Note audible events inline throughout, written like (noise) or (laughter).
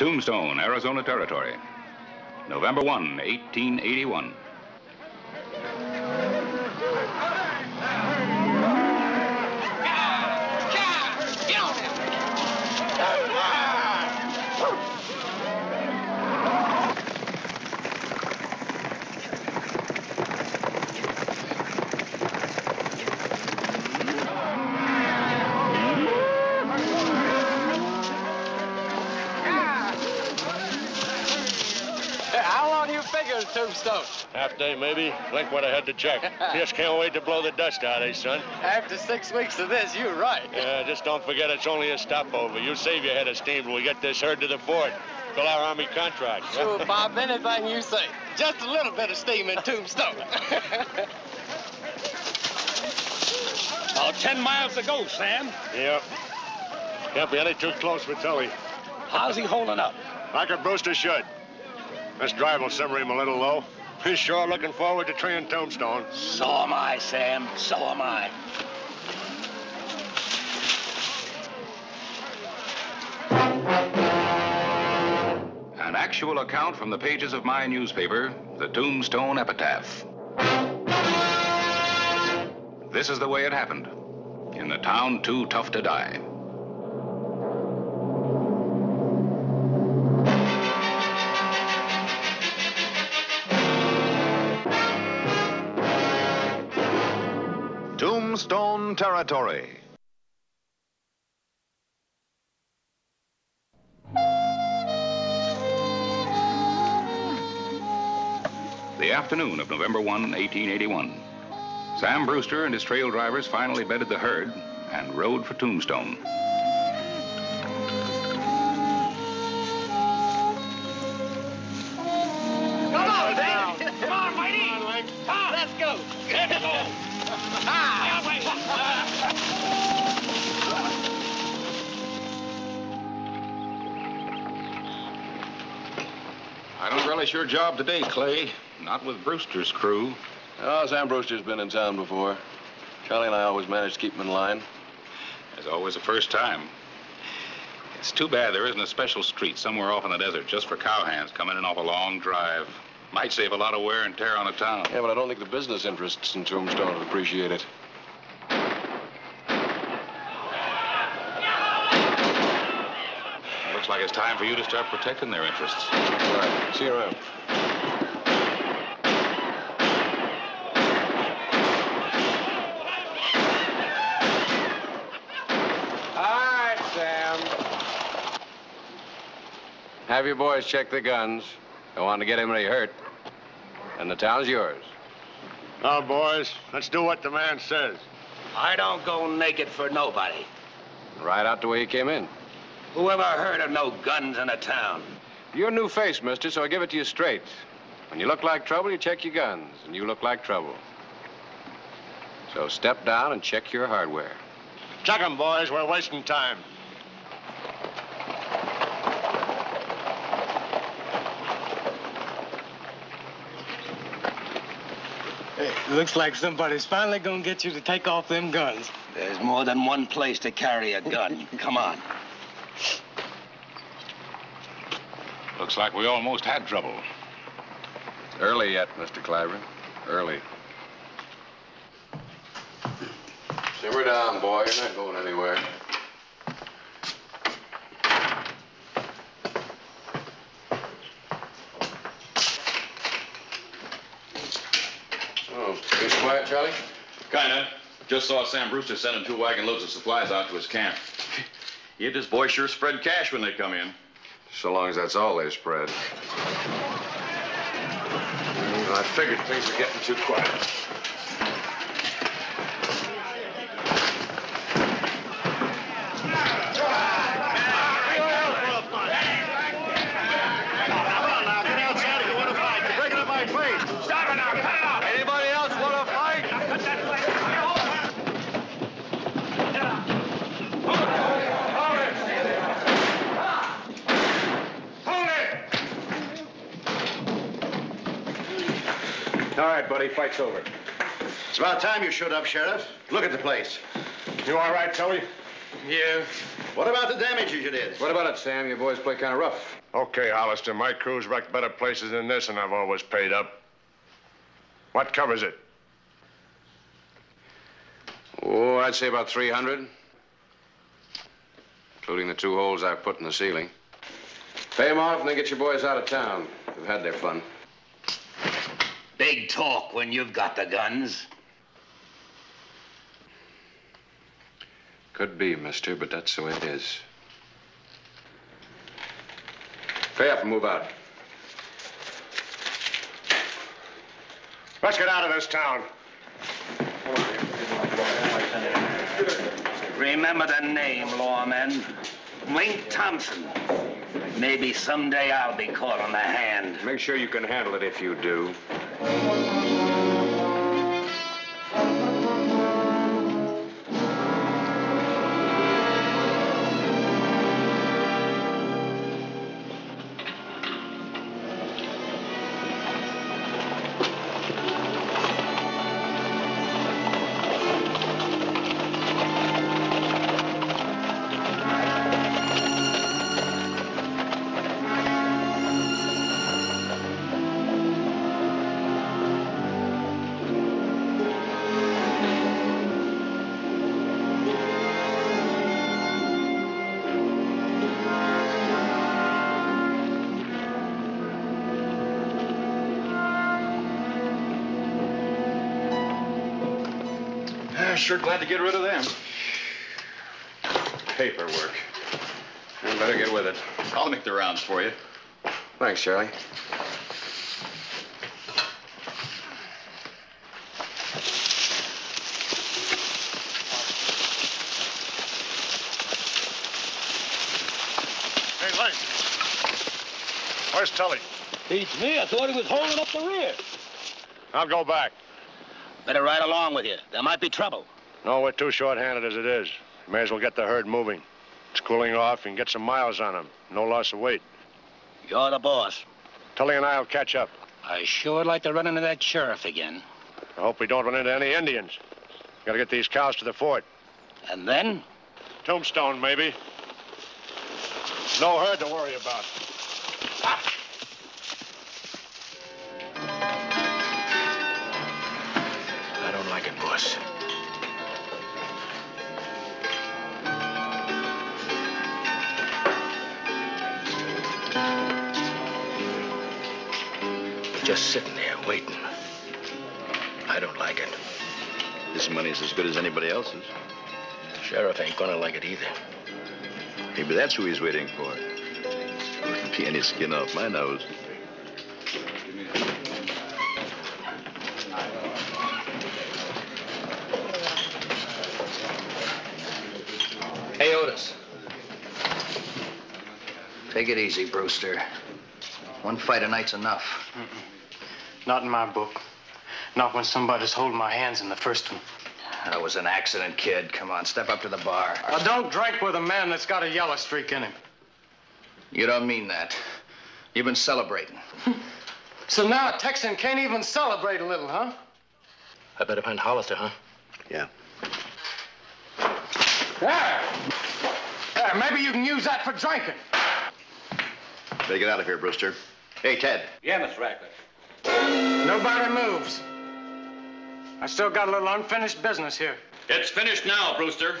Tombstone, Arizona Territory. November 1, 1881. How long you figure, Tombstone? Half day, maybe. Think what I had to check. (laughs) just can't wait to blow the dust out, eh, son? After six weeks of this, you're right. Yeah, just don't forget it's only a stopover. You save your head of steam till we get this herd to the fort. Fill our army contract. Sure, Bob, (laughs) anything you say. Just a little bit of steam in Tombstone. (laughs) About 10 miles to go, Sam. Yep. Can't be any too close for Tully. How's he holding up? Like a Brewster should. This drive will simmer him a little though. He's sure looking forward to treeing Tombstone. So am I, Sam. So am I. An actual account from the pages of my newspaper, the Tombstone Epitaph. This is the way it happened. In the town too tough to die. Tombstone Territory. The afternoon of November 1, 1881. Sam Brewster and his trail drivers finally bedded the herd and rode for Tombstone. I don't relish your job today, Clay. Not with Brewster's crew. Oh, Sam Brewster's been in town before. Charlie and I always manage to keep him in line. There's always the first time. It's too bad there isn't a special street somewhere off in the desert just for cowhands coming in off a long drive. Might save a lot of wear and tear on a town. Yeah, but I don't think the business interests in Tombstone would appreciate it. Looks like it's time for you to start protecting their interests. All right. See you around. All right, Sam. Have your boys check the guns. Don't want to get anybody hurt. And the town's yours. Now, boys, let's do what the man says. I don't go naked for nobody. Right out the way you came in. Whoever heard of no guns in a town? You're a new face, mister, so I give it to you straight. When you look like trouble, you check your guns, and you look like trouble. So step down and check your hardware. Check 'em, boys. We're wasting time. Looks like somebody's finally gonna get you to take off them guns. There's more than one place to carry a gun. Come on. Looks like we almost had trouble. Early yet, Mr. Claibourne. Early. Simmer down, boy. You're not going anywhere. Oh, quiet, Charlie? Kinda. Just saw Sam Brewster sending two wagon loads of supplies out to his camp. (laughs) He and his boys sure spread cash when they come in. So long as that's all they spread. I figured things were getting too quiet. Anybody else want to fight? All right. Fight's over. It's about time you showed up, Sheriff. Look at the place. You all right, Tully? Yeah. What about the damages you did? What about it, Sam? Your boys play kind of rough. Okay, Hollister, my crew's wrecked better places than this, and I've always paid up. What covers it? Oh, I'd say about 300. Including the two holes I've put in the ceiling. Pay them off and then get your boys out of town. They've had their fun. Big talk when you've got the guns. Could be, mister, but that's the way it is. Pay up and move out. Let's get out of this town. Remember the name, lawman. Link Thompson. Maybe someday I'll be caught on the hand. Make sure you can handle it if you do. Thank you. Sure glad to get rid of them. Paperwork. You better get with it. I'll make the rounds for you. Thanks, Charlie. Hey, Link. Where's Tully? Beats me. I thought he was holding up the rear. I'll go back. Better ride along with you. There might be trouble. No, we're too short-handed as it is. May as well get the herd moving. It's cooling off and get some miles on them. No loss of weight. You're the boss. Tully and I'll catch up. I sure would like to run into that sheriff again. I hope we don't run into any Indians. Gotta get these cows to the fort. And then? Tombstone, maybe. No herd to worry about. I don't like it, boss. Just sitting there waiting. I don't like it. This money's as good as anybody else's. Sheriff ain't gonna like it either. Maybe that's who he's waiting for. Wouldn't be any skin off my nose. Hey, Otis. Take it easy, Brewster. One fight a night's enough. Not in my book. Not when somebody's holding my hands in the first one. That was an accident, kid. Come on, step up to the bar. I don't drink with a man that's got a yellow streak in him. You don't mean that. You've been celebrating. (laughs) So now a Texan can't even celebrate a little, huh? I better find Hollister, huh? Yeah. There. There, maybe you can use that for drinking. Better get out of here, Brewster. Hey, Ted. Yeah, Miss Radcliffe. Nobody moves. I still got a little unfinished business here. It's finished now, Brewster.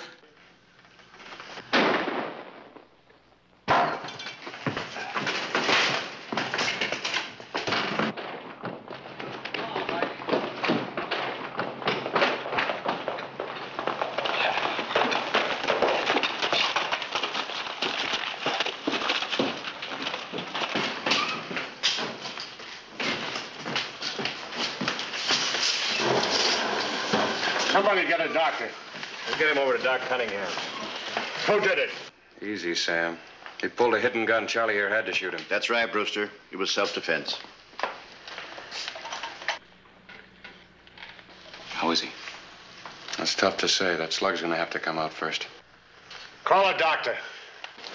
Somebody get a doctor. Let's get him over to Doc Cunningham. Who did it? Easy, Sam. He pulled a hidden gun. Charlie here had to shoot him. That's right, Brewster. It was self-defense. How is he? That's tough to say. That slug's gonna have to come out first. Call a doctor.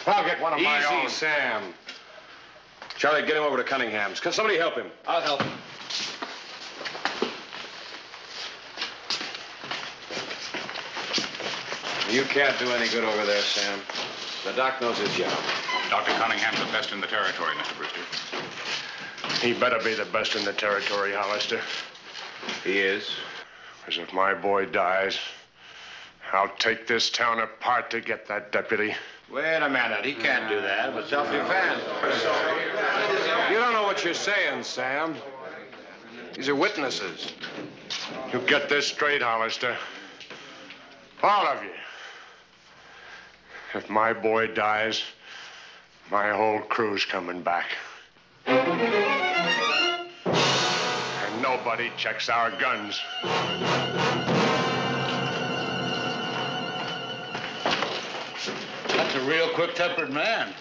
I'll get one of my own. Easy, own. Sam. Charlie, get him over to Cunningham's. Can somebody help him? I'll help him. You can't do any good over there, Sam. The doc knows his job. Dr. Cunningham's the best in the territory, Mr. Brewster. He better be the best in the territory, Hollister. He is. Because if my boy dies, I'll take this town apart to get that deputy. Wait a minute. He can't do that. It was self-defense. You don't know what you're saying, Sam. These are witnesses. You get this straight, Hollister. All of you. If my boy dies, my whole crew's coming back. And nobody checks our guns. That's a real quick-tempered man.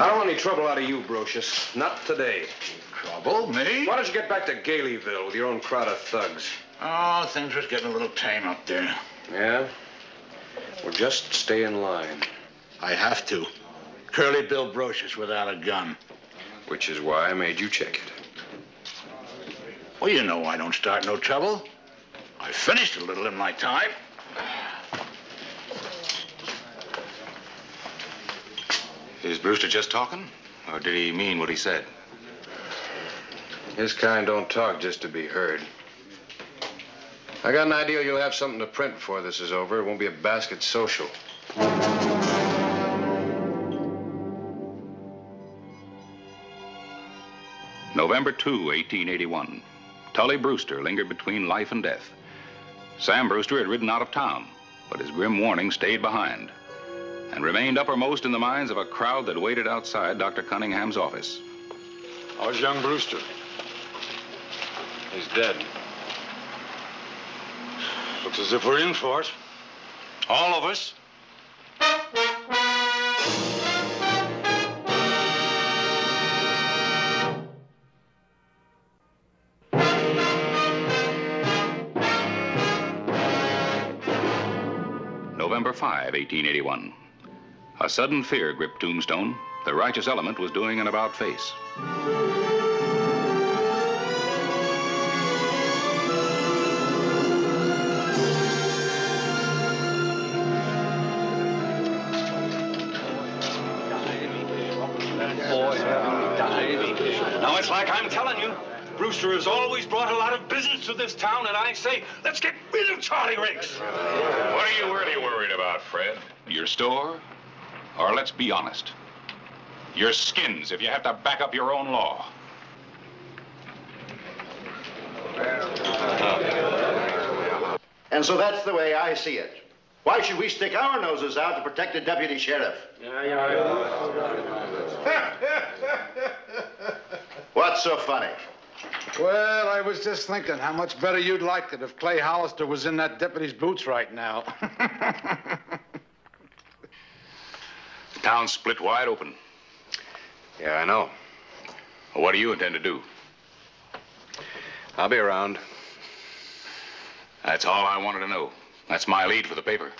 I don't want any trouble out of you, Brocius. Not today. Trouble? Me? Why don't you get back to Galeyville with your own crowd of thugs? Oh, things are getting a little tame up there. Yeah? Well, just stay in line. I have to. Curly Bill Brocius without a gun. Which is why I made you check it. Well, you know I don't start no trouble. I finished a little in my time. Is Brewster just talking? Or did he mean what he said? His kind don't talk just to be heard. I got an idea you'll have something to print before this is over. It won't be a basket social. November 2, 1881. Tully Brewster lingered between life and death. Sam Brewster had ridden out of town, but his grim warning stayed behind and remained uppermost in the minds of a crowd that waited outside Dr. Cunningham's office. How's young Brewster? He's dead. Looks as if we're in for it. All of us. November 5, 1881. A sudden fear gripped Tombstone. The righteous element was doing an about face. It's like I'm telling you. Brewster has always brought a lot of business to this town, and I say, let's get rid of Charlie Riggs. What are you really worried about, Fred? Your store? Or let's be honest, your skins if you have to back up your own law. And so that's the way I see it. Why should we stick our noses out to protect a deputy sheriff? (laughs) What's so funny? Well, I was just thinking how much better you'd like it if Clay Hollister was in that deputy's boots right now. (laughs) The town's split wide open. Yeah, I know. Well, what do you intend to do? I'll be around. That's all I wanted to know. That's my lead for the paper.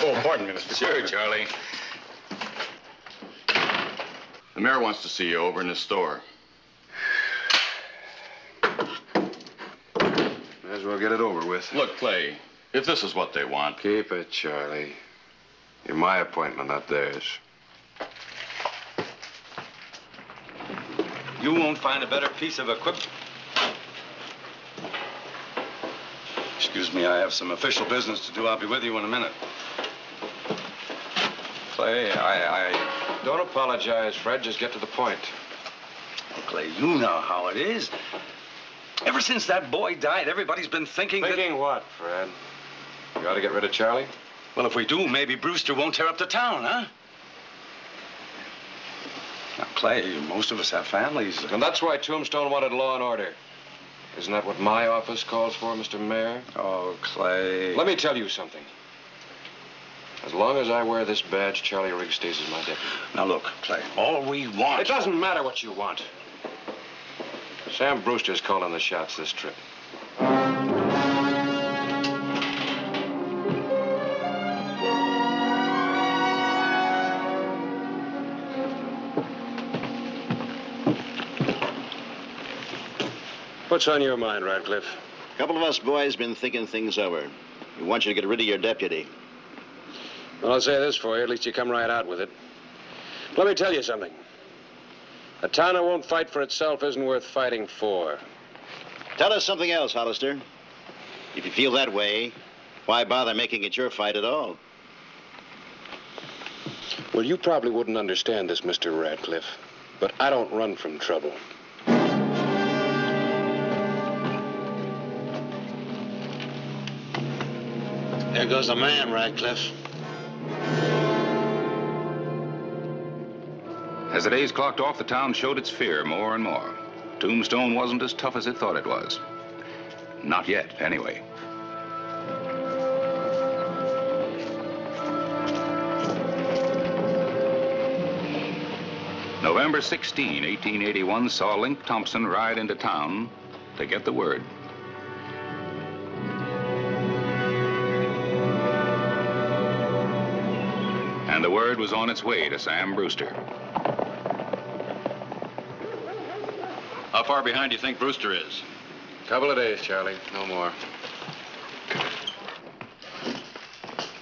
Oh, pardon me, Mr. Sure, Charlie. The mayor wants to see you over in his store. May as well get it over with. Look, Clay, if this is what they want, Keep it, Charlie. You're my appointment, not theirs. You won't find a better piece of equipment. Excuse me, I have some official business to do. I'll be with you in a minute. Clay, I, I. Don't apologize, Fred. Just get to the point. Clay, you know how it is. Ever since that boy died, everybody's been thinking, that. Thinking what, Fred? You ought to get rid of Charlie? Well, if we do, maybe Brewster won't tear up the town, huh? Now, Clay, most of us have families. And that's why Tombstone wanted law and order. Isn't that what my office calls for, Mr. Mayor? Oh, Clay. Let me tell you something. As long as I wear this badge, Charlie Riggs stays as my deputy. Now, look, Clay, all we want. It doesn't matter what you want. Sam Brewster's calling the shots this trip. What's on your mind, Radcliffe? A couple of us boys been thinking things over. We want you to get rid of your deputy. Well, I'll say this for you. At least you come right out with it. Let me tell you something. A town that won't fight for itself isn't worth fighting for. Tell us something else, Hollister. If you feel that way, why bother making it your fight at all? Well, you probably wouldn't understand this, Mr. Radcliffe, but I don't run from trouble. There goes a man, Radcliffe. As the days clocked off, the town showed its fear more and more. Tombstone wasn't as tough as it thought it was. Not yet, anyway. November 16, 1881, saw Link Thompson ride into town to get the word. Word was on its way to Sam Brewster. How far behind do you think Brewster is? A couple of days, Charlie. No more.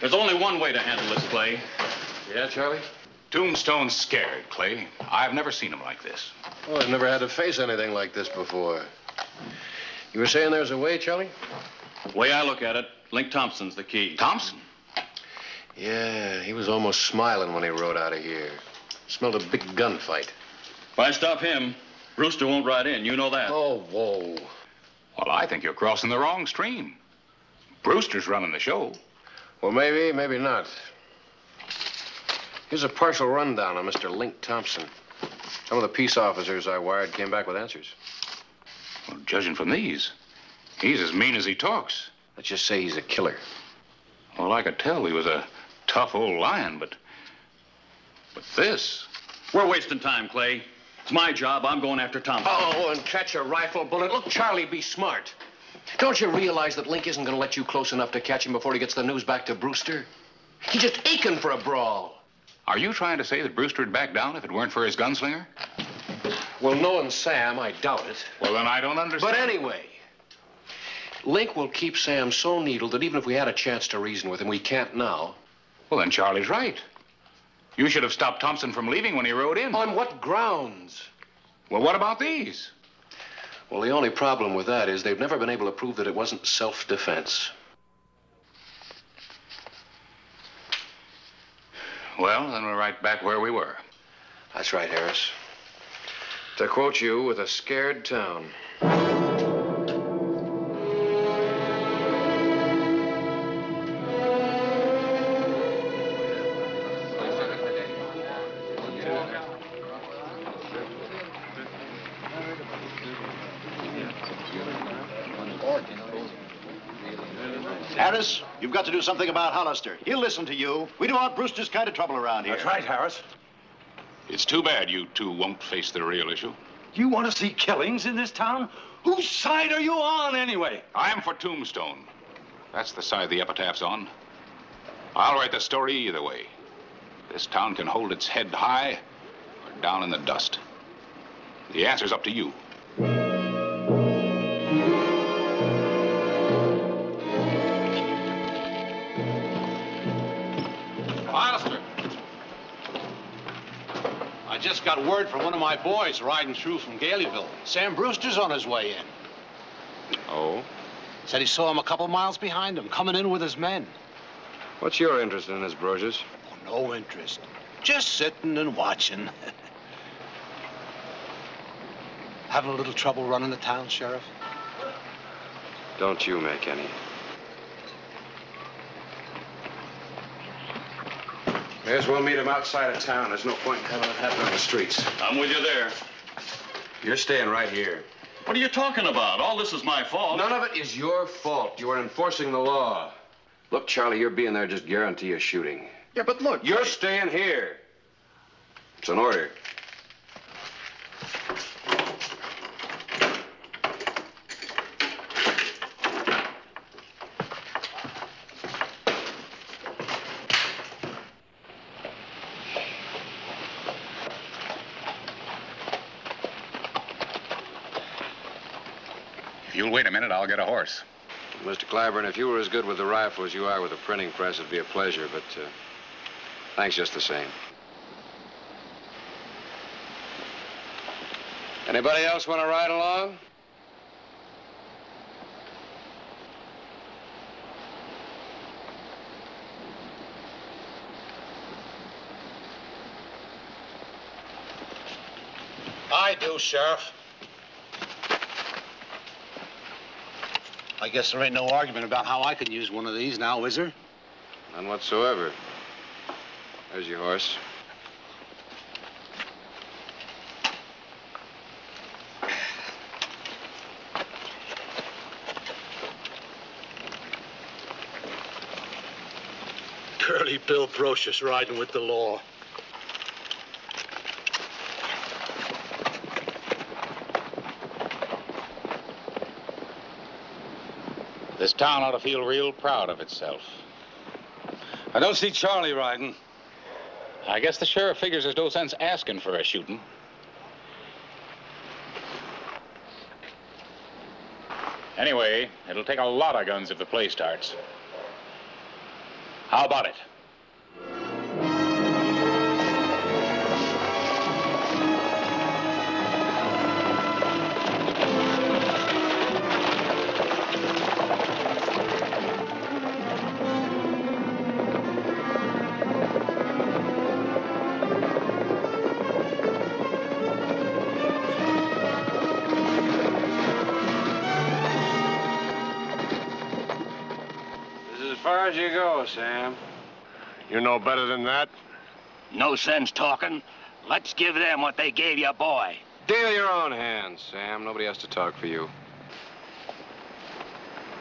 There's only one way to handle this, Clay. Yeah, Charlie? Tombstone's scared, Clay. I've never seen him like this. Oh, I've never had to face anything like this before. You were saying there's a way, Charlie? The Way I look at it, Link Thompson's the key. Thompson? Yeah, he was almost smiling when he rode out of here. Smelled a big gunfight. If I stop him, Brewster won't ride in. You know that. Oh, whoa. Well, I think you're crossing the wrong stream. Brewster's running the show. Well, maybe, maybe not. Here's a partial rundown on Mr. Link Thompson. Some of the peace officers I wired came back with answers. Well, judging from these, he's as mean as he talks. Let's just say he's a killer. Well, I could tell he was a tough old lion, but. But this. We're wasting time, Clay. It's my job. I'm going after Thompson. Oh, and catch a rifle bullet. Look, Charlie, be smart. Don't you realize that Link isn't going to let you close enough to catch him before he gets the news back to Brewster? He's just aching for a brawl. Are you trying to say that Brewster'd back down if it weren't for his gunslinger? Well, knowing Sam, I doubt it. Well, then I don't understand. But anyway, Link will keep Sam so needled that even if we had a chance to reason with him, we can't now. Well, then Charlie's right. You should have stopped Thompson from leaving when he rode in. On what grounds? Well, what about these? Well, the only problem with that is they've never been able to prove that it wasn't self-defense. Well, then we're right back where we were. That's right, Harris. To quote you, with a scared town. Harris, you've got to do something about Hollister. He'll listen to you. We don't want Brewster's kind of trouble around here. That's right, Harris. It's too bad you two won't face the real issue. Do you want to see killings in this town? Whose side are you on, anyway? I'm for Tombstone. That's the side the epitaph's on. I'll write the story either way. This town can hold its head high or down in the dust. The answer's up to you. Hollister. I just got word from one of my boys riding through from Galeyville. Sam Brewster's on his way in. Oh? Said he saw him a couple miles behind him, coming in with his men. What's your interest in this, Brogers? No interest. Just sitting and watching. (laughs) Having a little trouble running the town, Sheriff? Don't you make any. May as well meet him outside of town. There's no point in having it happen on the streets. I'm with you there. You're staying right here. What are you talking about? All this is my fault. None of it is your fault. You are enforcing the law. Look, Charlie, your being there just guarantee a shooting. Yeah, but look. You're staying here. It's an order. If you'll wait a minute, I'll get a horse. Mr. Claibourne, if you were as good with the rifle as you are with the printing press, it'd be a pleasure, but uh, thanks just the same. Anybody else want to ride along? I do, Sheriff. I guess there ain't no argument about how I can use one of these now, is there? None whatsoever. There's your horse. Curly Bill Brocius riding with the law. This town ought to feel real proud of itself. I don't see Charlie riding. I guess the sheriff figures there's no sense asking for a shooting. Anyway, it'll take a lot of guns if the play starts. How about it? You go, Sam. You know better than that? No sense talking. Let's give them what they gave your boy. Deal your own hands, Sam. Nobody has to talk for you.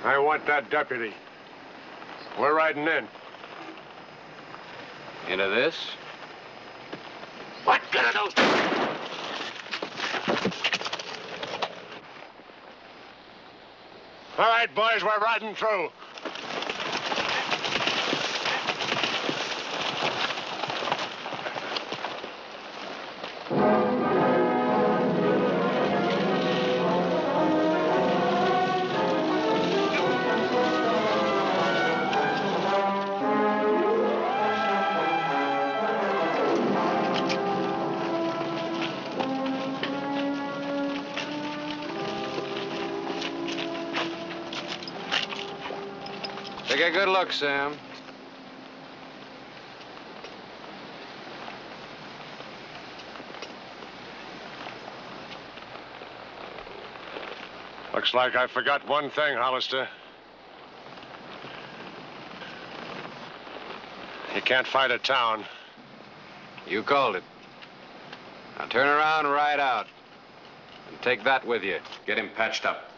I want that deputy. We're riding in. Into this? What good are those? All right, boys, we're riding through. Look, Sam. Looks like I forgot one thing, Hollister. You can't fight a town. You called it. Now turn around ride out. And take that with you. Get him patched up.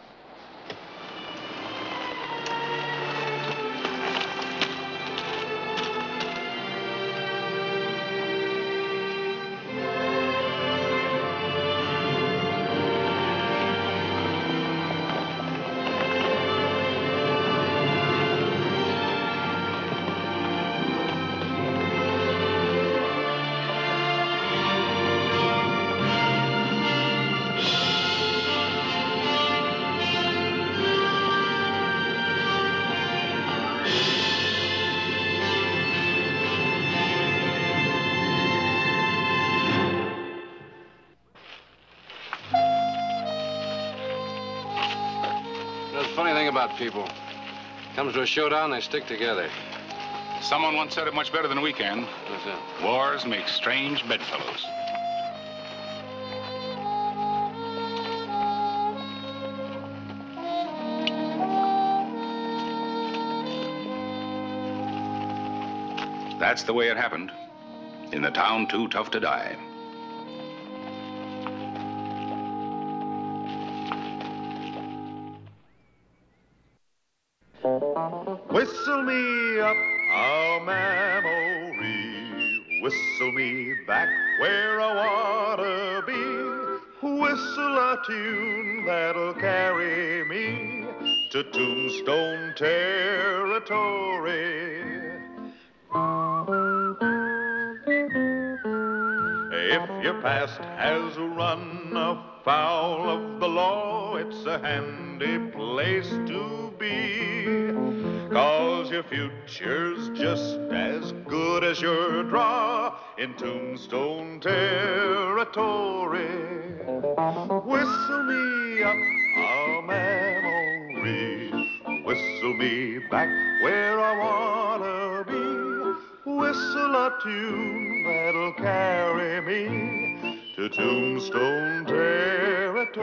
Thing about people. Comes to a showdown, they stick together. Someone once said it much better than we can. What's that? Wars make strange bedfellows. That's the way it happened. In the town too tough to die. Tune that'll carry me to Tombstone territory. If your past has run afoul of the law, it's a handy place to be. Cause your future's just as good as your draw in tombstone territory. Whistle me up a memory. Oh, Whistle me back where I wanna be. Whistle a tune that'll carry me to tombstone territory.